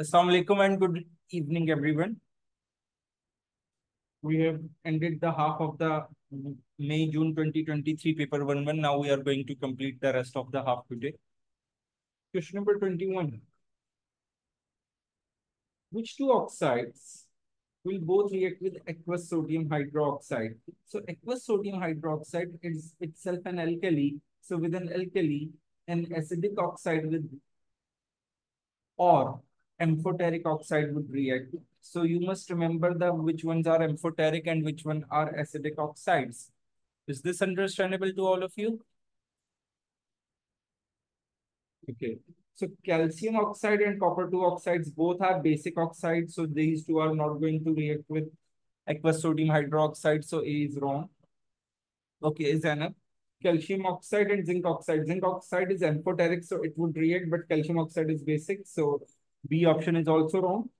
Assalamu alaikum and good evening, everyone. We have ended the half of the May, June 2023 paper 1-1. Now we are going to complete the rest of the half today. Question number 21. Which two oxides will both react with aqueous sodium hydroxide? So aqueous sodium hydroxide is itself an alkali. So with an alkali, an acidic oxide with or amphoteric oxide would react. So you must remember the which ones are amphoteric and which one are acidic oxides. Is this understandable to all of you? Okay. So calcium oxide and copper 2 oxides both are basic oxides. So these two are not going to react with aqueous sodium hydroxide. So A is wrong. Okay, is enough. Calcium oxide and zinc oxide. Zinc oxide is amphoteric, so it would react, but calcium oxide is basic. So B option is also wrong.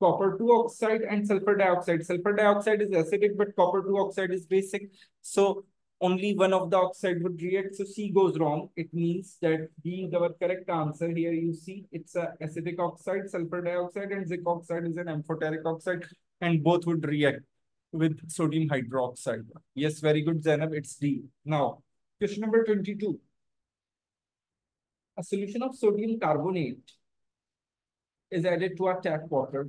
Copper 2 oxide and sulfur dioxide. Sulfur dioxide is acidic, but copper 2 oxide is basic. So only one of the oxide would react. So C goes wrong. It means that B is our correct answer. Here you see it's a acidic oxide, sulfur dioxide, and zinc oxide is an amphoteric oxide, and both would react with sodium hydroxide. Yes, very good, Zainab. It's D. Now, question number 22. A solution of sodium carbonate is added to our tap water,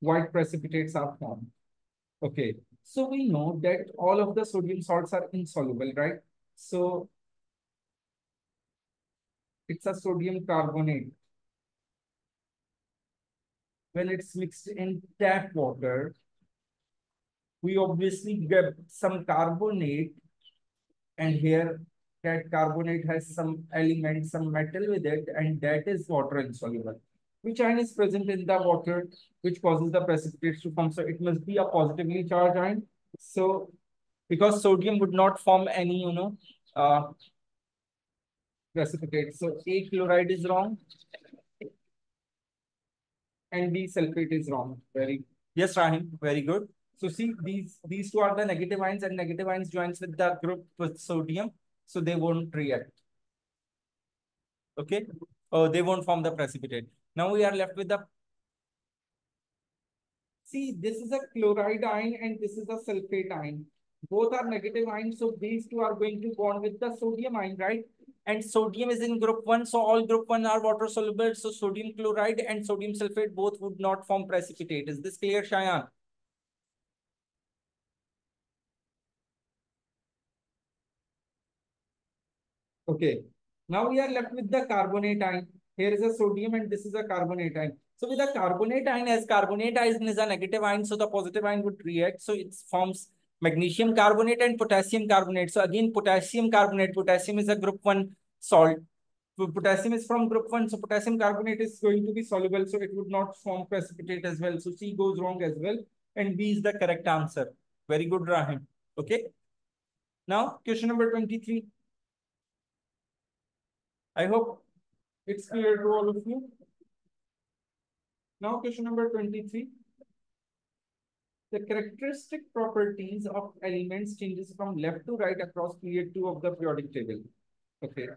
white precipitates are formed. Okay, so we know that all of the sodium salts are insoluble, right? So it's a sodium carbonate. When it's mixed in tap water, we obviously get some carbonate and here that carbonate has some element, some metal with it, and that is water insoluble which ion is present in the water, which causes the precipitates to form. So it must be a positively charged ion. So because sodium would not form any, you know, uh, precipitate. So A chloride is wrong. And B sulfate is wrong. Very yes, Rahim. Very good. So see, these these two are the negative ions, and negative ions joins with the group with sodium, so they won't react. Okay. Oh, they won't form the precipitate. Now we are left with the... See, this is a chloride ion and this is a sulfate ion. Both are negative ions, so these two are going to bond with the sodium ion, right? And sodium is in group 1, so all group 1 are water soluble. So sodium chloride and sodium sulfate both would not form precipitate. Is this clear, Shayan? Okay. Now we are left with the carbonate ion. Here is a sodium and this is a carbonate ion. So with a carbonate ion, as carbonate ion is a negative ion, so the positive ion would react. So it forms magnesium carbonate and potassium carbonate. So again, potassium carbonate, potassium is a group 1 salt. Potassium is from group 1, so potassium carbonate is going to be soluble, so it would not form precipitate as well. So C goes wrong as well, and B is the correct answer. Very good, Rahim. Okay. Now, question number 23. I hope it's clear to all of you. Now question number 23. The characteristic properties of elements changes from left to right across period 2 of the periodic table. Okay.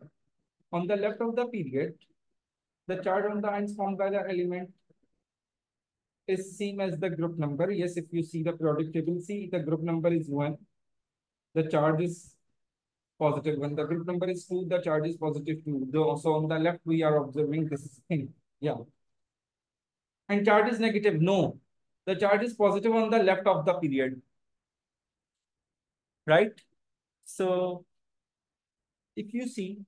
On the left of the period, the charge on the ions formed by the element is same as the group number. Yes, if you see the periodic table, see the group number is 1. The charge is positive. When the group number is 2, the charge is positive 2. So on the left, we are observing this thing. Yeah. And charge is negative. No. The charge is positive on the left of the period. Right? So if you see,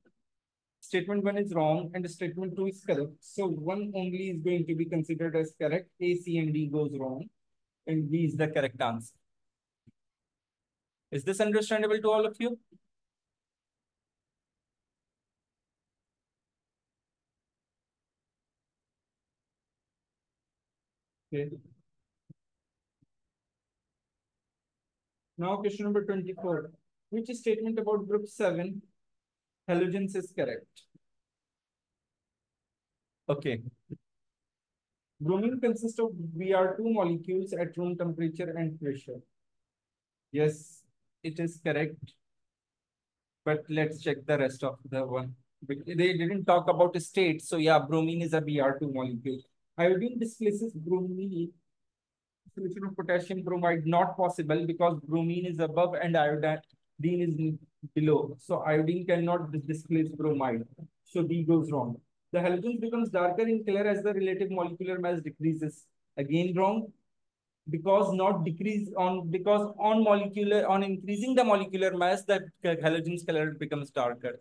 statement 1 is wrong and statement 2 is correct. So 1 only is going to be considered as correct. A, C, and D goes wrong. And B is the correct answer. Is this understandable to all of you? Okay. Now question number 24. Which statement about group 7 halogens is correct? Okay. Bromine consists of Br2 molecules at room temperature and pressure. Yes, it is correct. But let's check the rest of the one. They didn't talk about a state. So yeah, bromine is a Br2 molecule. Iodine displaces bromine. Solution of potassium bromide not possible because bromine is above and iodine is below. So iodine cannot displace bromide. So D goes wrong. The halogen becomes darker in color as the relative molecular mass decreases. Again wrong because not decrease on because on molecular on increasing the molecular mass that halogen's color becomes darker.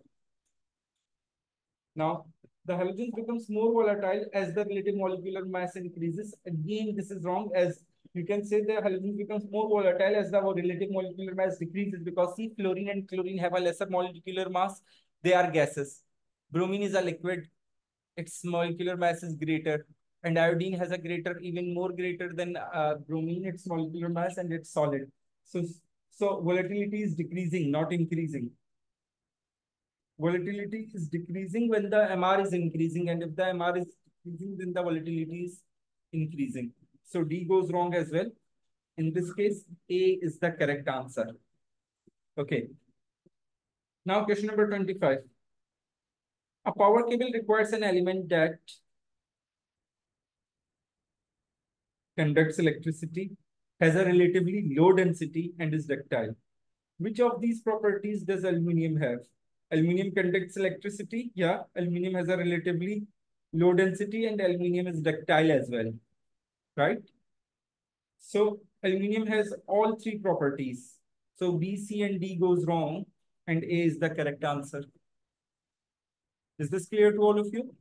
Now the halogens becomes more volatile as the relative molecular mass increases. Again, this is wrong as you can say the halogen becomes more volatile as the relative molecular mass decreases because see fluorine and chlorine have a lesser molecular mass. They are gases. Bromine is a liquid. Its molecular mass is greater and iodine has a greater, even more greater than uh, bromine, its molecular mass, and it's solid. So, so volatility is decreasing, not increasing. Volatility is decreasing when the MR is increasing, and if the MR is increasing, then the volatility is increasing. So D goes wrong as well. In this case, A is the correct answer. Okay. Now question number 25. A power cable requires an element that conducts electricity, has a relatively low density, and is ductile. Which of these properties does aluminium have? Aluminium conducts electricity. Yeah, aluminium has a relatively low density and aluminium is ductile as well, right? So aluminium has all three properties. So B, C, and D goes wrong and A is the correct answer. Is this clear to all of you?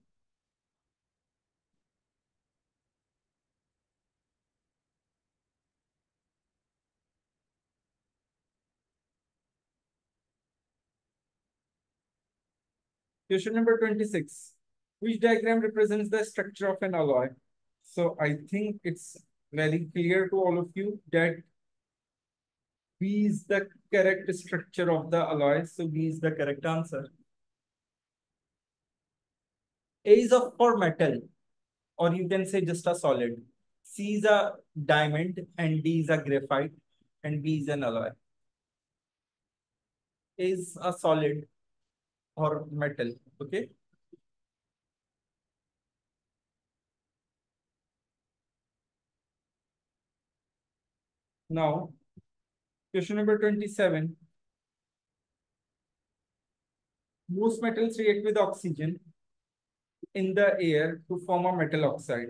Question number 26. Which diagram represents the structure of an alloy? So I think it's very clear to all of you that B is the correct structure of the alloy. So B is the correct answer. A is of for metal, or you can say just a solid. C is a diamond, and D is a graphite, and B is an alloy. A is a solid, or metal. Okay. Now, question number 27. Most metals react with oxygen in the air to form a metal oxide.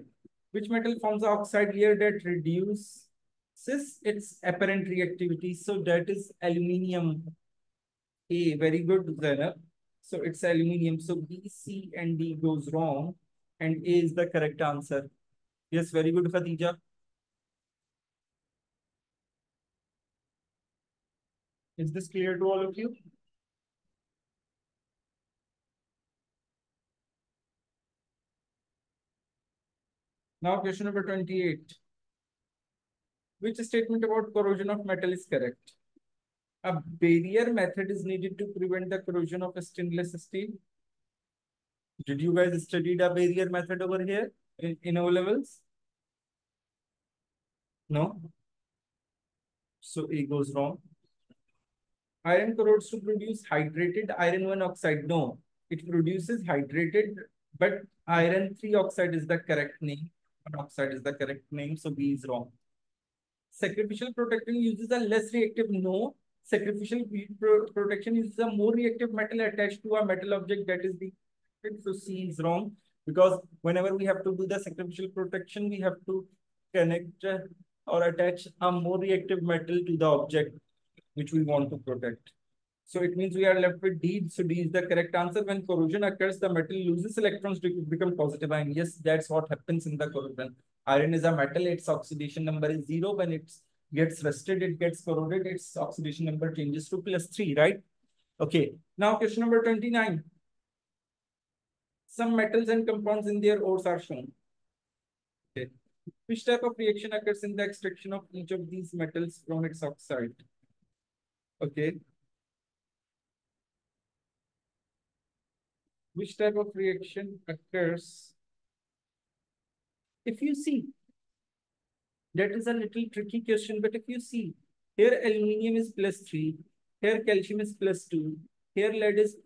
Which metal forms an oxide here that reduces its apparent reactivity? So that is aluminium. A, very good, Zainab. So it's aluminium. So B, C, and D goes wrong. And A is the correct answer. Yes, very good, Khadija. Is this clear to all of you? Now question number 28. Which statement about corrosion of metal is correct? A barrier method is needed to prevent the corrosion of stainless steel. Did you guys study the barrier method over here in, in O levels? No? So A goes wrong. Iron corrodes to produce hydrated iron 1 oxide. No, it produces hydrated, but iron 3 oxide is the correct name. 1 oxide is the correct name, so B is wrong. Sacrificial protectant uses a less reactive. No, sacrificial protection is a more reactive metal attached to a metal object that is the so C is wrong because whenever we have to do the sacrificial protection, we have to connect uh, or attach a more reactive metal to the object which we want to protect. So it means we are left with D. So D is the correct answer. When corrosion occurs, the metal loses electrons to become positive ion. Yes, that's what happens in the corrosion. Iron is a metal. Its oxidation number is zero. When it's gets rusted, it gets corroded, its oxidation number changes to plus 3, right? Okay, now question number 29. Some metals and compounds in their ores are shown. Okay. Which type of reaction occurs in the extraction of each of these metals from its oxide? Okay. Which type of reaction occurs? If you see, that is a little tricky question, but if you see, here aluminium is plus 3, here calcium is plus 2, here lead is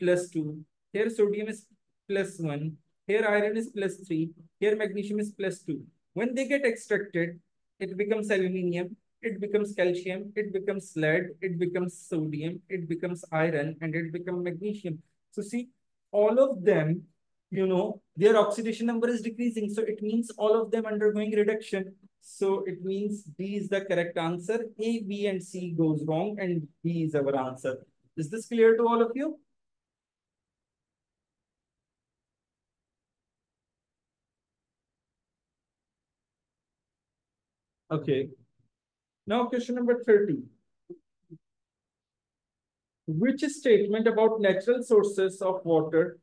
plus 2, here sodium is plus 1, Here iron is plus 3. Here magnesium is plus 2. When they get extracted, it becomes aluminium, it becomes calcium, it becomes lead, it becomes sodium, it becomes iron, and it becomes magnesium. So see, all of them, you know, their oxidation number is decreasing. So it means all of them undergoing reduction. So it means D is the correct answer. A, B, and C goes wrong, and B is our answer. Is this clear to all of you? Okay. Now question number 30. Which statement about natural sources of water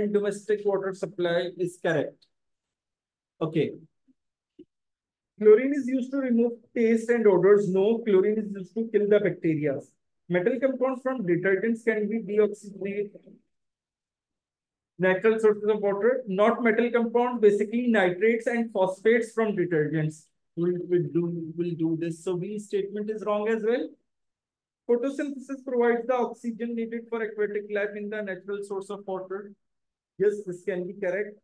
and domestic water supply is correct? Okay. Chlorine is used to remove taste and odors. No, chlorine is used to kill the bacteria. Metal compounds from detergents can be deoxygenated. Natural sources of water, not metal compounds, basically nitrates and phosphates from detergents will, will, do, will do this. So B statement is wrong as well. Photosynthesis provides the oxygen needed for aquatic life in the natural source of water. Yes, this can be correct.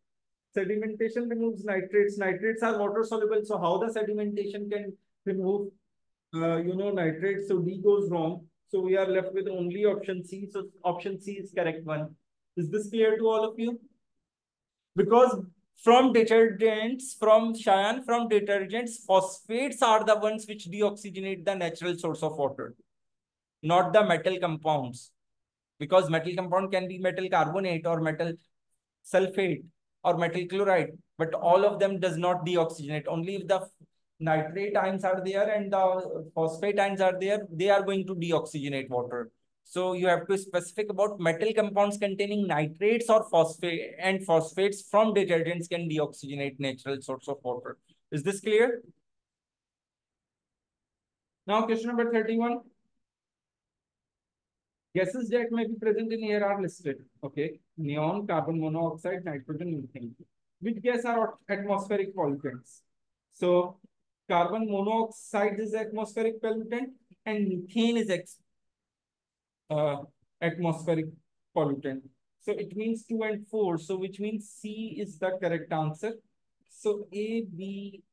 Sedimentation removes nitrates. Nitrates are water soluble. So how the sedimentation can remove, uh, you know, nitrates? So D goes wrong. So we are left with only option C. So option C is correct one. Is this clear to all of you? Because from detergents, from Shayan, from detergents, phosphates are the ones which deoxygenate the natural source of water, not the metal compounds. Because metal compound can be metal carbonate or metal sulfate or metal chloride, but all of them does not deoxygenate. Only if the nitrate ions are there and the phosphate ions are there, they are going to deoxygenate water. So you have to specific about metal compounds containing nitrates or phosphate and phosphates from detergents can deoxygenate natural source of water. Is this clear? Now question number 31. Gases that may be present in air are listed. Okay. Neon, carbon monoxide, nitrogen, methane. Which gas are atmospheric pollutants? So carbon monoxide is atmospheric pollutant and methane is uh, atmospheric pollutant. So it means 2 and 4. So which means C is the correct answer. So A, B,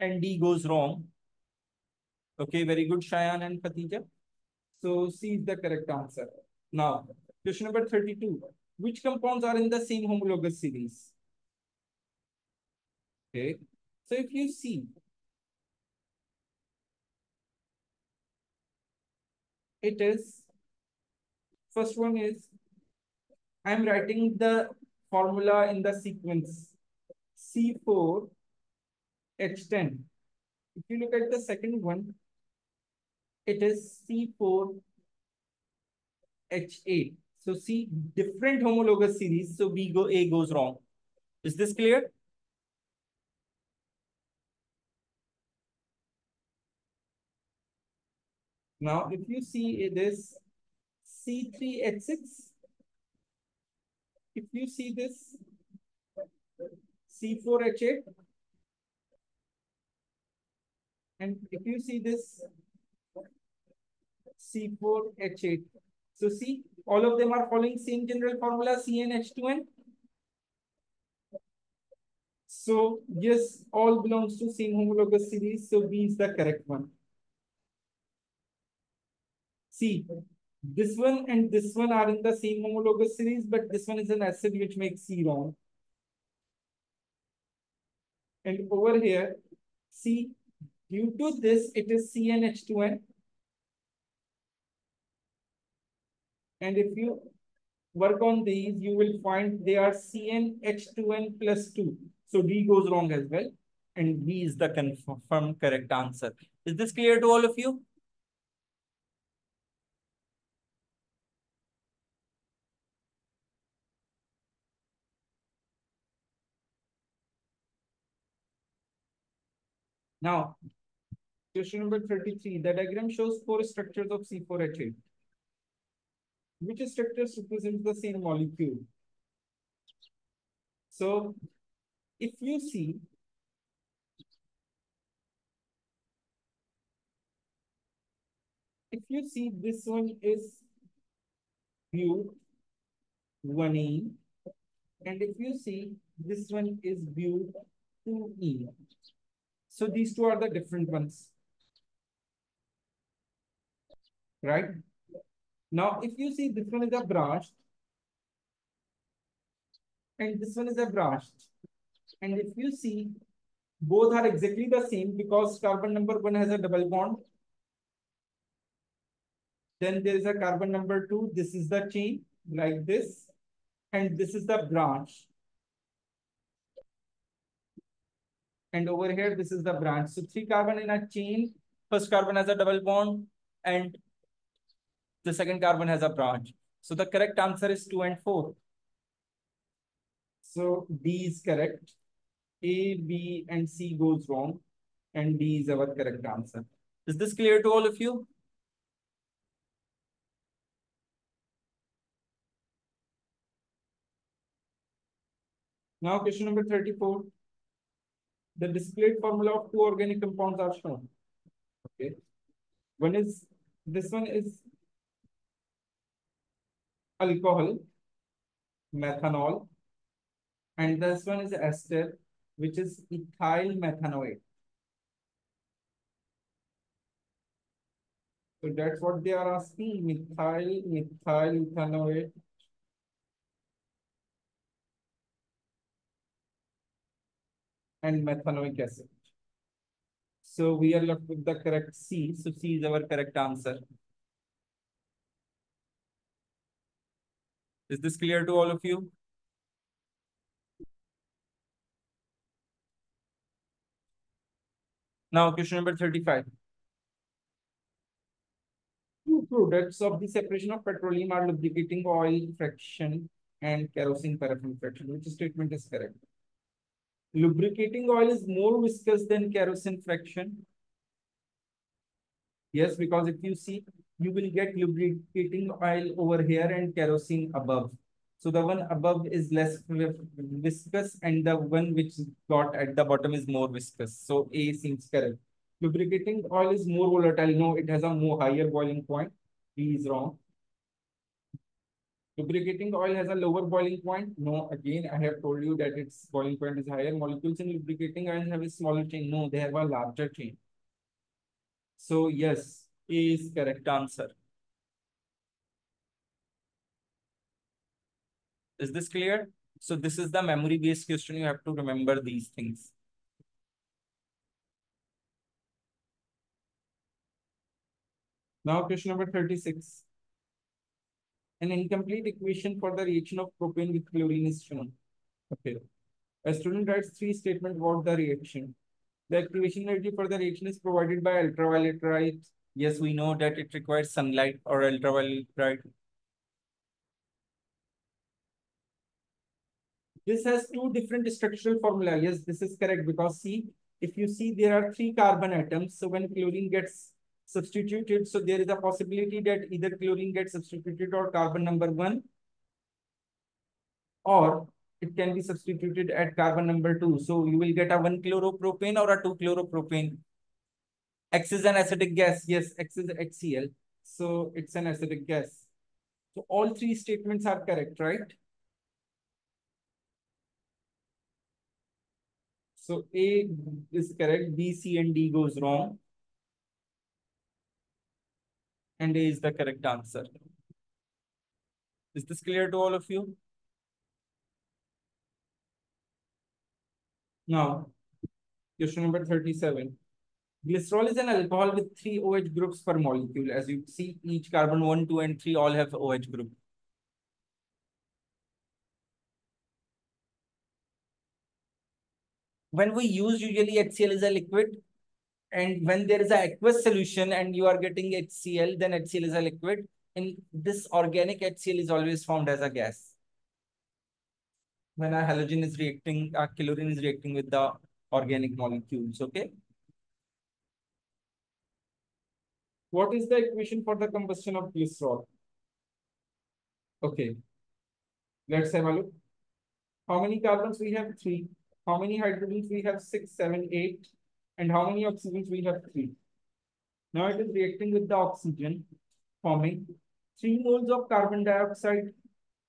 and D goes wrong. Okay, very good, Shayan and Khatija. So C is the correct answer. Now, question number 32. Which compounds are in the same homologous series? Okay, so if you see it is, first one is, I'm writing the formula in the sequence C4H10. If you look at the second one, it is C4H8. So C, different homologous series. So B go A goes wrong. Is this clear? Now, if you see this C3H6, if you see this C4H8, and if you see this C4H8, so see, all of them are following same general formula CnH2n. So yes, all belongs to same homologous series. So B is the correct one. See, this one and this one are in the same homologous series, but this one is an acid which makes C wrong. And over here, see, due to this, it is CnH2n. And if you work on these, you will find they are CnH2n plus 2. So D goes wrong as well. And B is the confirmed correct answer. Is this clear to all of you? Now, question number 33. The diagram shows four structures of C4H8. Which structure represents the same molecule? So, if you see, if you see this one is view 1E, And if you see, this one is viewed 2E. So these two are the different ones. Right? Now, if you see this one is a branch and this one is a branch. And if you see, both are exactly the same because carbon number one has a double bond. Then there is a carbon number two. This is the chain like this. And this is the branch. And over here, this is the branch. So three carbon in a chain. First carbon has a double bond and the second carbon has a branch. So the correct answer is 2 and 4. So D is correct. A, B, and C goes wrong. And D is our correct answer. Is this clear to all of you? Now question number 34. The displayed formula of two organic compounds are shown. Okay. One is, this one is alcohol, methanol, and this one is ester, which is ethyl methanoate. So that's what they are asking, methyl, methyl ethanoate. And methanoic acid. So we are left with the correct C. So C is our correct answer. Is this clear to all of you? Now, question number 35. Two products of the separation of petroleum are lubricating oil fraction and kerosene paraffin fraction. Which statement is correct? Lubricating oil is more viscous than kerosene fraction. Yes, because if you see, you will get lubricating oil over here and kerosene above. So the one above is less viscous and the one which got at the bottom is more viscous. So A seems correct. Lubricating oil is more volatile. No, it has a more higher boiling point. B is wrong. Lubricating oil has a lower boiling point. No, again, I have told you that its boiling point is higher. Molecules in lubricating oil have a smaller chain. No, they have a larger chain. So yes, is correct answer. Is this clear? So this is the memory based question. You have to remember these things. Now question number 36. An incomplete equation for the reaction of propane with chlorine is shown. Okay. A student writes three statements about the reaction. The activation energy for the reaction is provided by ultraviolet light, Yes, we know that it requires sunlight or ultraviolet light. This has two different structural formula. Yes, this is correct because see, if you see there are three carbon atoms. So when chlorine gets substituted, so there is a possibility that either chlorine gets substituted or carbon number one, or it can be substituted at carbon number two. So you will get a one chloropropane or a two chloropropane. X is an acidic gas. Yes, X is HCl. So it's an acidic gas. So all three statements are correct, right? So A is correct, B, C, and D goes wrong. And A is the correct answer. Is this clear to all of you? Now, question number 37. Glycerol is an alcohol with three OH groups per molecule. As you see, each carbon 1, 2, and 3 all have OH group. When we use usually HCl is a liquid, and when there is a aqueous solution and you are getting HCl, then HCl is a liquid. And this organic HCl is always formed as a gas. When a halogen is reacting, a chlorine is reacting with the organic molecules, okay? What is the equation for the combustion of glycerol? Okay. Let's have a look. How many carbons we have? Three. How many hydrogens we have? Six, seven, eight. And how many oxygens we have? Three. Now it is reacting with the oxygen, forming three moles of carbon dioxide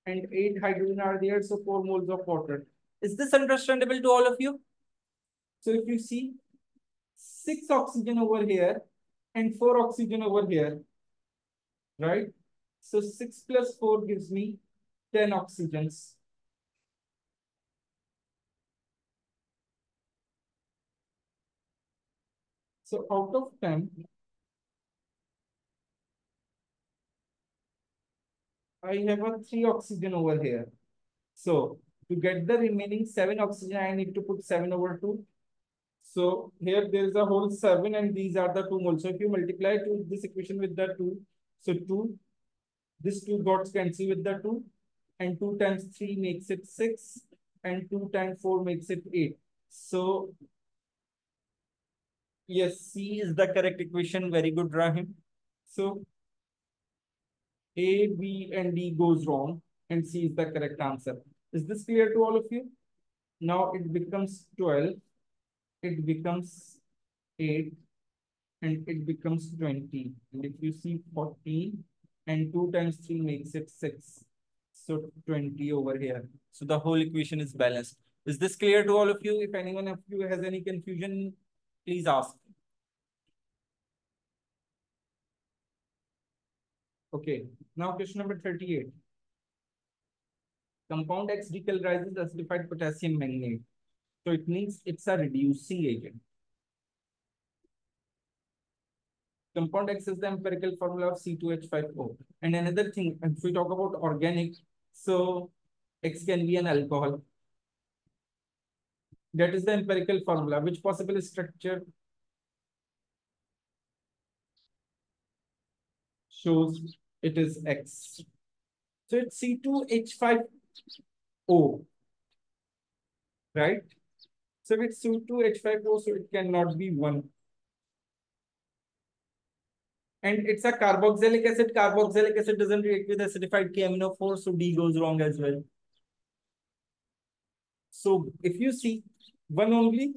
and 8 hydrogen are there, so 4 moles of water. Is this understandable to all of you? So if you see 6 oxygen over here and 4 oxygen over here, right? So 6 plus 4 gives me 10 oxygens. So out of 10, I have a 3 oxygen over here. So to get the remaining 7 oxygen, I need to put 7 over 2. So here there is a whole 7 and these are the 2 moles. So if you multiply to this equation with the 2, so 2, this 2 got cancelled with the 2 and 2 times 3 makes it 6 and 2 times 4 makes it 8. So yes, C is the correct equation. Very good, Rahim. So A, B, and D goes wrong and C is the correct answer. Is this clear to all of you? Now it becomes 12, it becomes 8, and it becomes 20. And if you see 14 and 2 times 3 makes it 6. So 20 over here. So the whole equation is balanced. Is this clear to all of you? If anyone of you has any confusion, please ask. Okay, now question number 38. Compound X decolorizes acidified potassium manganate. So it means it's a reducing agent. Compound X is the empirical formula of C2H5O. And another thing, if we talk about organic, so X can be an alcohol. That is the empirical formula. Which possible structure shows it is X? So it's C2H5O, right? So if it's C2H5O, so it cannot be 1. And it's a carboxylic acid. Carboxylic acid doesn't react with acidified KMNO4, so D goes wrong as well. So if you see 1 only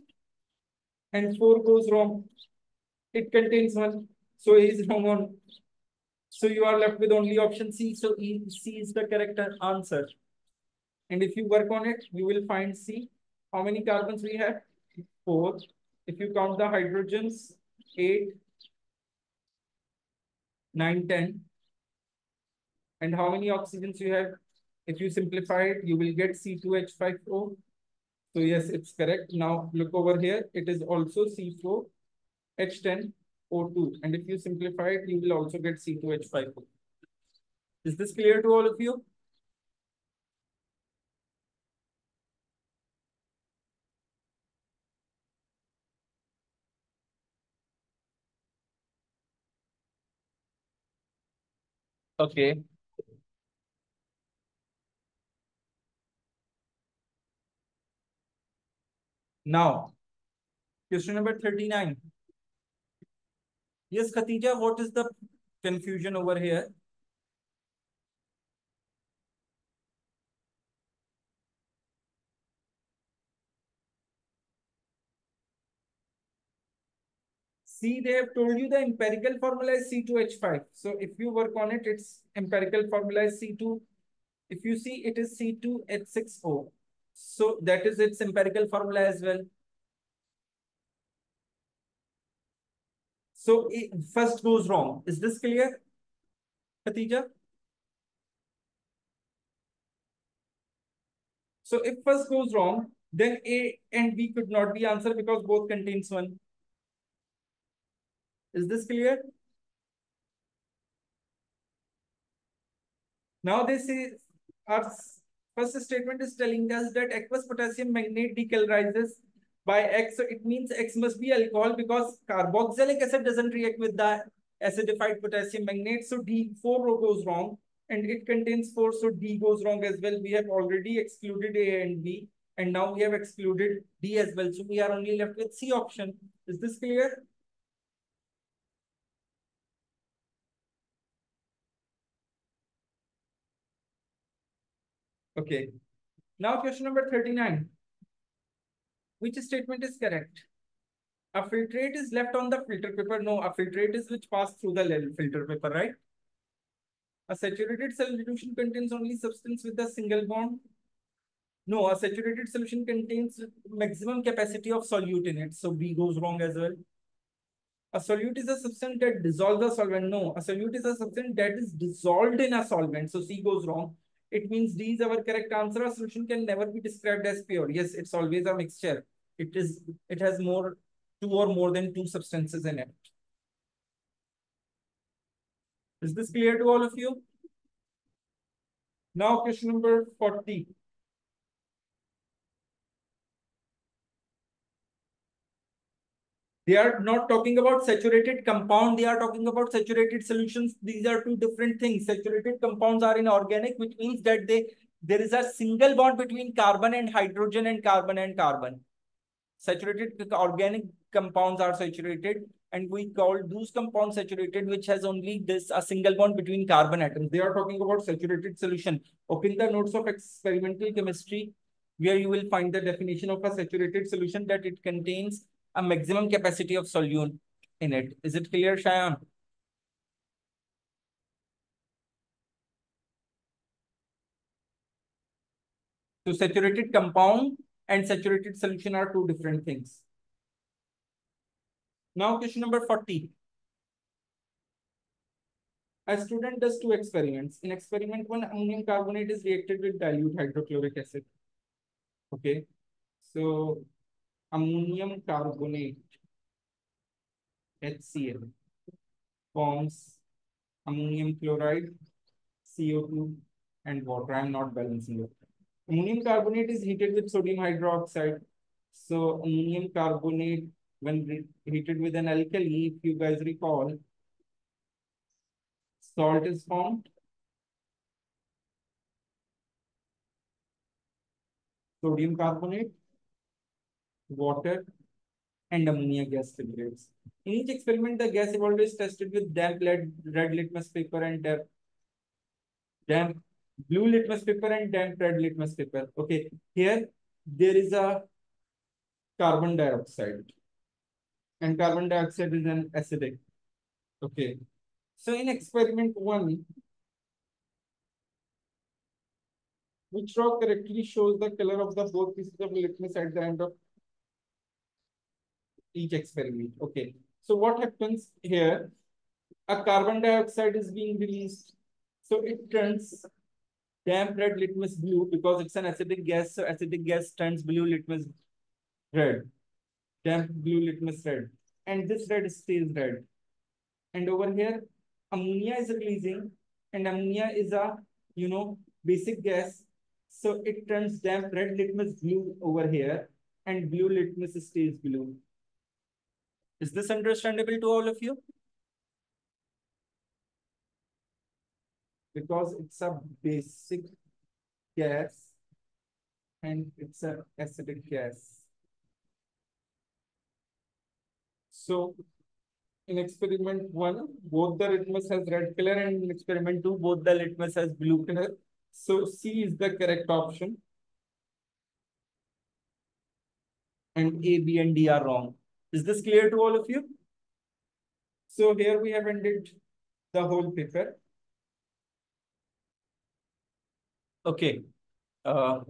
and 4 goes wrong, it contains 1. So A is wrong on. So you are left with only option C. So E, C is the correct answer. And if you work on it, you will find C. How many carbons we have? 4. If you count the hydrogens, 8, nine, ten. And how many oxygens you have? If you simplify it, you will get C2H5O. So yes, it's correct. Now look over here. It is also C4H10O2. And if you simplify it, you will also get C2H5O. Is this clear to all of you? Okay. Now, question number 39. Yes, Khatija, what is the confusion over here? See, they have told you the empirical formula is C2H5. So if you work on it, its empirical formula is C2. If you see, it is C2H6O. So that is its empirical formula as well. So first goes wrong. Is this clear, Khatija? So if first goes wrong, then A and B could not be answered because both contains one. Is this clear? Now this is our first statement is telling us that aqueous potassium manganate decolorizes by X. So it means X must be alcohol because carboxylic acid doesn't react with the acidified potassium manganate. So D4 goes wrong and it contains 4. So D goes wrong as well. We have already excluded A and B and now we have excluded D as well. So we are only left with C option. Is this clear? Okay. Now question number 39. Which statement is correct? A filtrate is left on the filter paper. No, a filtrate is which pass through the filter paper, right? A saturated solution contains only substance with a single bond. No, a saturated solution contains maximum capacity of solute in it. So B goes wrong as well. A solute is a substance that dissolves a solvent. No, a solute is a substance that is dissolved in a solvent. So C goes wrong. It means D is our correct answer. A solution can never be described as pure. Yes, it's always a mixture. It is. It has more, two or more than two substances in it. Is this clear to all of you? Now question number 40. They are not talking about saturated compound. They are talking about saturated solutions. These are two different things. Saturated compounds are inorganic, which means that they there is a single bond between carbon and hydrogen and carbon and carbon. Saturated organic compounds are saturated and we call those compounds saturated which has only this a single bond between carbon atoms. They are talking about saturated solution. Open the notes of experimental chemistry where you will find the definition of a saturated solution that it contains a maximum capacity of solute in it. Is it clear, Shayan? So saturated compound and saturated solution are two different things. Now question number 40. A student does two experiments. In experiment one, ammonium carbonate is reacted with dilute hydrochloric acid. Okay. So ammonium carbonate HCl forms ammonium chloride, CO2 and water. I am not balancing it. Ammonium carbonate is heated with sodium hydroxide. So ammonium carbonate when heated with an alkali, if you guys recall, salt is formed. Sodium carbonate water, and ammonia gas separates. In each experiment, the gas evolved is tested with damp lead, red litmus paper and damp, damp blue litmus paper and damp red litmus paper. Okay, here there is a carbon dioxide and carbon dioxide is an acidic. Okay, so in experiment one, which rock correctly shows the color of the both pieces of litmus at the end of each experiment. Okay. So what happens here? A carbon dioxide is being released. So it turns damp red litmus blue because it's an acidic gas. So acidic gas turns blue litmus red. Damp blue litmus red. And this red stays red. And over here, ammonia is releasing. And ammonia is a, you know, basic gas. So it turns damp red litmus blue over here. And blue litmus stays blue. Is this understandable to all of you? Because it's a basic gas and it's an acidic gas. So in experiment one, both the litmus has red color and in experiment two, both the litmus has blue color. So C is the correct option. And A, B, and D are wrong. Is this clear to all of you? So here we have ended the whole paper. Okay. Uh,